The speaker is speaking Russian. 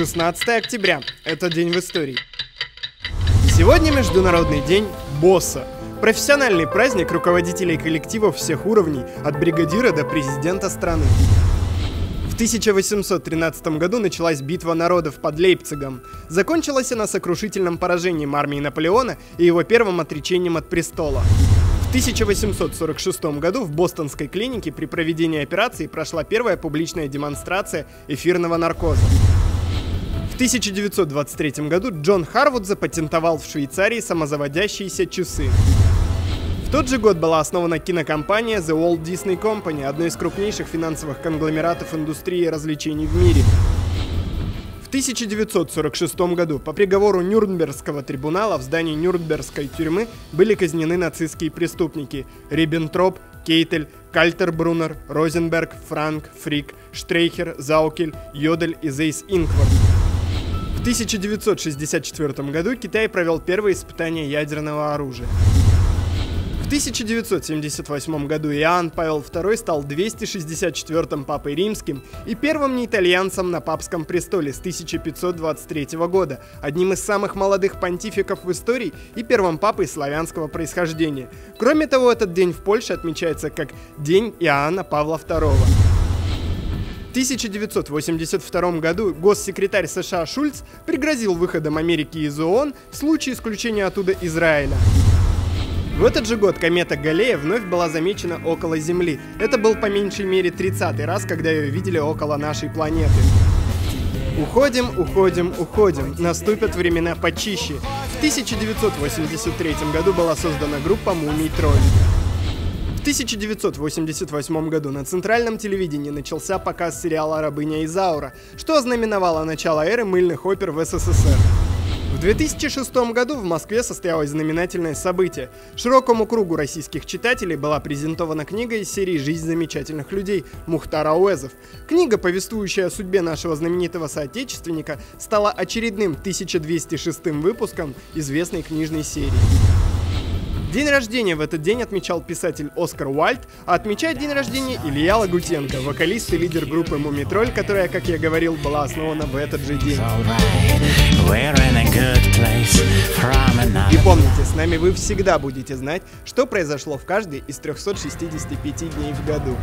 16 октября. Это день в истории. Сегодня Международный день босса. Профессиональный праздник руководителей коллективов всех уровней, от бригадира до президента страны. В 1813 году началась битва народов под Лейпцигом. Закончилась она сокрушительным поражением армии Наполеона и его первым отречением от престола. В 1846 году в бостонской клинике при проведении операции прошла первая публичная демонстрация эфирного наркоза. В 1923 году Джон Харвуд запатентовал в Швейцарии самозаводящиеся часы. В тот же год была основана кинокомпания The Walt Disney Company, одной из крупнейших финансовых конгломератов индустрии развлечений в мире. 1946 году по приговору Нюрнбергского трибунала в здании Нюрнбергской тюрьмы были казнены нацистские преступники Риббентроп, Кейтель, Кальтербруннер, Розенберг, Франк, Фрик, Штрейхер, Заукель, Йодель и Зейс Инквард. В 1964 году Китай провел первые испытания ядерного оружия. 1978 году Иоанн Павел II стал 264-м папой римским и первым неитальянцем на папском престоле с 1523 года, одним из самых молодых понтификов в истории и первым папой славянского происхождения. Кроме того, этот день в Польше отмечается как День Иоанна Павла II. В 1982 году госсекретарь США Шульц пригрозил выходом Америки из ООН в случае исключения оттуда Израиля. В этот же год комета Галлея вновь была замечена около Земли. Это был по меньшей мере 30-й раз, когда ее видели около нашей планеты. Уходим, уходим, уходим. Наступят времена почище. В 1983 году была создана группа Мумий Тролль. В 1988 году на центральном телевидении начался показ сериала «Рабыня Изаура», что ознаменовало начало эры мыльных опер в СССР. В 2006 году в Москве состоялось знаменательное событие. Широкому кругу российских читателей была презентована книга из серии «Жизнь замечательных людей» Мухтара Уэзов. Книга, повествующая о судьбе нашего знаменитого соотечественника, стала очередным 1206 выпуском известной книжной серии. День рождения в этот день отмечал писатель Оскар Уальд, а отмечает день рождения Илья Лагутенко, вокалист и лидер группы Мумитроль, которая, как я говорил, была основана в этот же день. И помните, с нами вы всегда будете знать, что произошло в каждый из 365 дней в году.